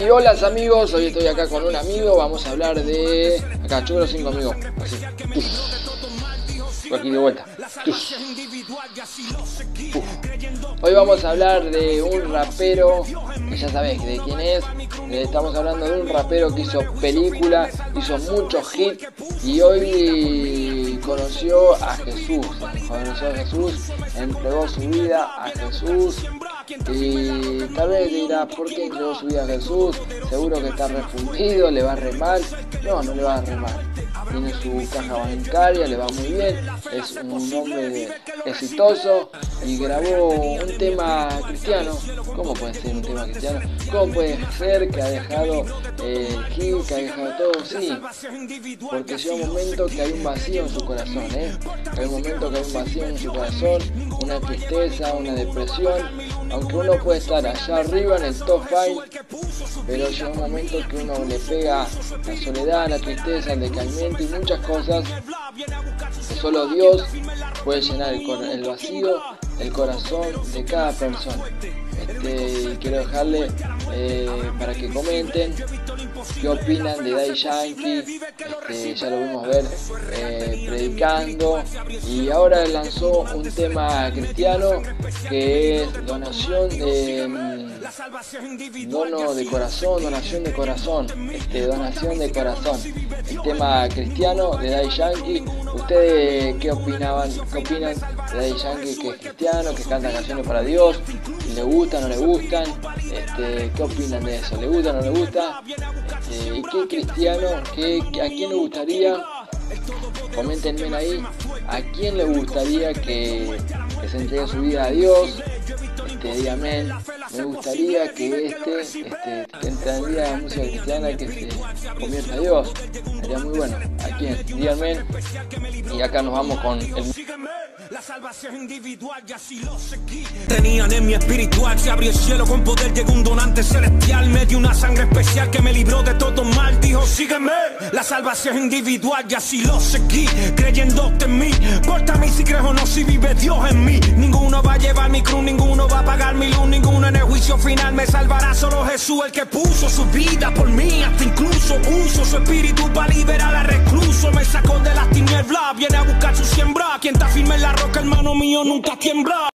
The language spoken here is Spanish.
Y hola amigos, hoy estoy acá con un amigo, vamos a hablar de... Acá, chulo cinco amigos, así. Aquí de vuelta. Hoy vamos a hablar de un rapero que ya sabés de quién es. Estamos hablando de un rapero que hizo película, hizo muchos hits y hoy conoció a Jesús. Conoció a Jesús, entregó su vida a Jesús. Y tal vez dirá, ¿por qué entregó su vida a Jesús? Seguro que está refundido, le va re mal. No, no le va a re mal tiene su caja bancaria, le va muy bien, es un hombre exitoso y grabó un tema cristiano. ¿Cómo puede ser un tema cristiano? ¿Cómo puede ser que ha dejado eh, que ha dejado todo? Sí, porque llega un momento que hay un vacío en su corazón, ¿eh? Hay un momento que hay un vacío en su corazón, una tristeza, una depresión, aunque uno puede estar allá arriba en el top 5, pero llega un momento que uno le pega la soledad, la tristeza, el decaimiento y muchas cosas que solo Dios puede llenar el, vacío, el corazón de cada persona. Este, quiero dejarle eh, para que comenten qué opinan de Dai Yankee, este, ya lo vimos ver eh, predicando y ahora lanzó un tema cristiano que es donación de mm, dono de corazón, donación de corazón, este, donación de corazón, el tema cristiano de Dai Yankee. ¿Ustedes qué opinaban, qué opinan de Dai Yankee que es cristiano, que canta canciones para Dios? ¿Le gustan, no le gustan? Este, ¿Qué opinan de eso? ¿Le gusta, no le gusta? ¿Y qué cristiano, qué, a quién le gustaría? Coméntenme ahí, ¿a quién le gustaría que, que se entregue su vida a Dios? Este, dígame, me gustaría que este, este entendiera la música cristiana que se convierta a Dios. Sería muy bueno. ¿A quién? Díganme. Y acá nos vamos con el la salvación individual y así lo seguí. Tenían en mi espiritual, se abrió el cielo con poder, llegó un donante celestial, me dio una sangre especial que me libró de todo mal, dijo sígueme. La salvación individual y así lo seguí, creyendo en mí. Porta mí si crees o no, si vive Dios en mí. Ninguno va a llevar mi cruz, ninguno va a pagar mi luz, ninguno en el juicio final me salvará. Solo Jesús el que puso su vida por mí, hasta incluso uso su espíritu para liberar a recluso. Me sacó de las tinieblas, viene a buscar su siembra. Quien está firme en la roca, hermano mío, nunca tiembla.